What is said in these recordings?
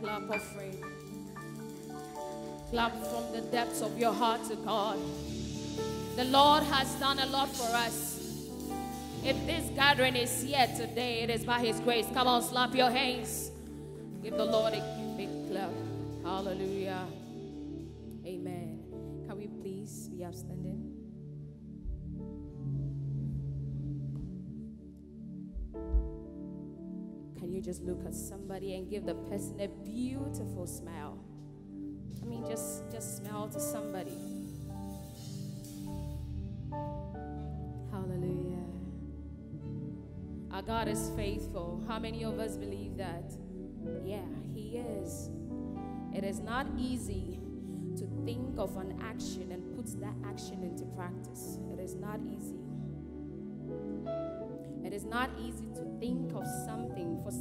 clap offering. Clap from the depths of your heart to God. The Lord has done a lot for us. If this gathering is here today, it is by His grace. Come on, slap your hands. Give the Lord a big clap. Hallelujah. Amen. Can we please be upstanding? You just look at somebody and give the person a beautiful smile? I mean, just just smile to somebody. Hallelujah. Our God is faithful. How many of us believe that? Yeah, He is. It is not easy to think of an action and put that action into practice. It is not easy. It is not easy to think of something, for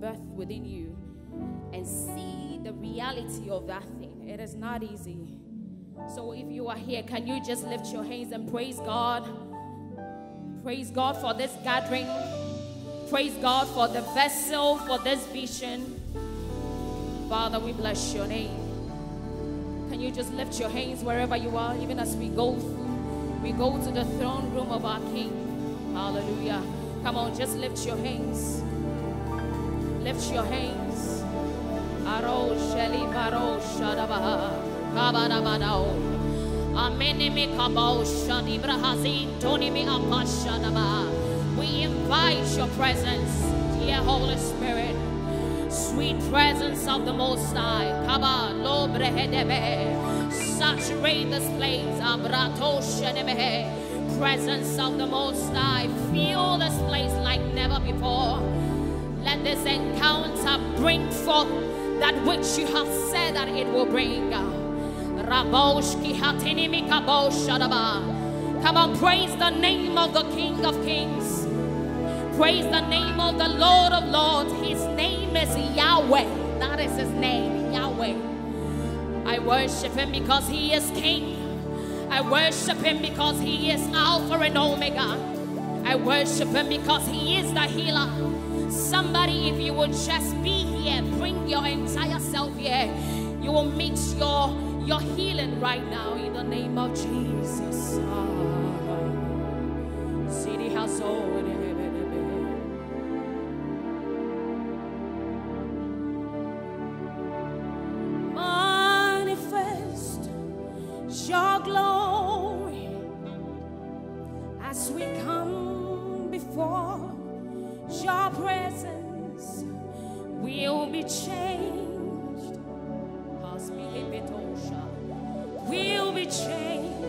birthed within you and see the reality of that thing. It is not easy. So if you are here, can you just lift your hands and praise God? Praise God for this gathering. Praise God for the vessel, for this vision. Father, we bless your name. Can you just lift your hands wherever you are, even as we go through, we go to the throne room of our King. Hallelujah. Come on, just lift your hands. Lift your hands. We invite your presence, dear Holy Spirit. Sweet presence of the Most High. Saturate this place. Presence of the Most High. Fill this place like never before. Let this encounter bring forth that which you have said that it will bring. Come on, praise the name of the King of Kings. Praise the name of the Lord of Lords. His name is Yahweh. That is his name, Yahweh. I worship him because he is King. I worship him because he is Alpha and Omega. I worship him because he is the healer. Somebody, if you would just be here, bring your entire self here. You will meet your, your healing right now in the name of Jesus. Ah. City has changed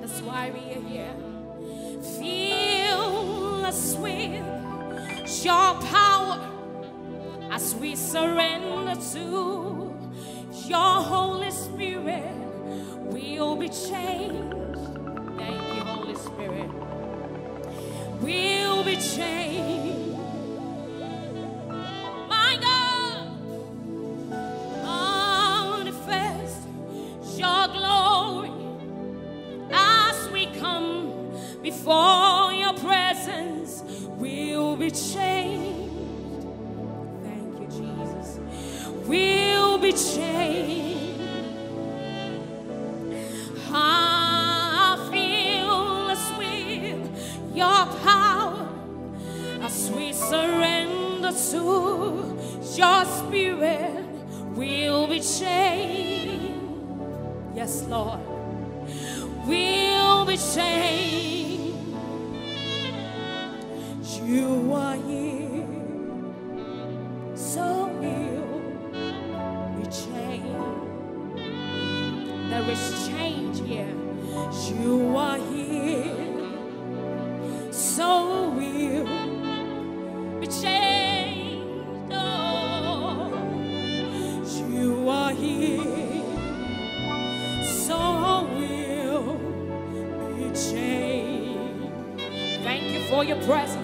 that's why we are here fill us with your power as we surrender to your Holy Spirit, we'll be changed. Thank you, Holy Spirit. We'll be changed. Before your presence. We'll be changed. Thank you, Jesus. We'll be changed. Us with your power as we surrender to your spirit. We'll be changed. Yes, Lord. We'll be changed. You are here. So will be changed. There is change here. You are here. So will be changed. Oh, you are here. So will be changed. Thank you for your presence,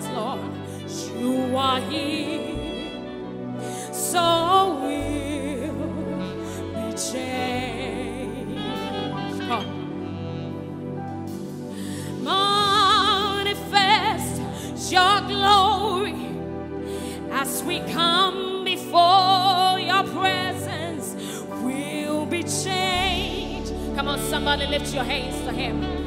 lift your hands to Him.